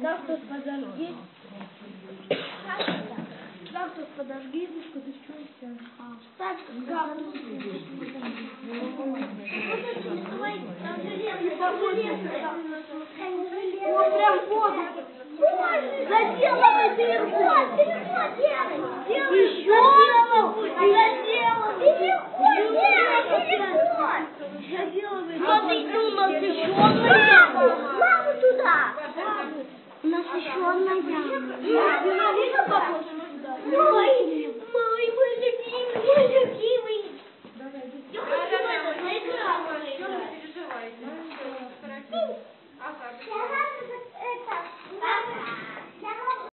Кактус подожди. Кактус подожди, подожди. Так, кактус. О, прям воду. Заделанный телефон. Телефон делай. Еще Заделанный. Телефон делай. Телефон. Что ты думал, ты еще 说那样，那那那个不好。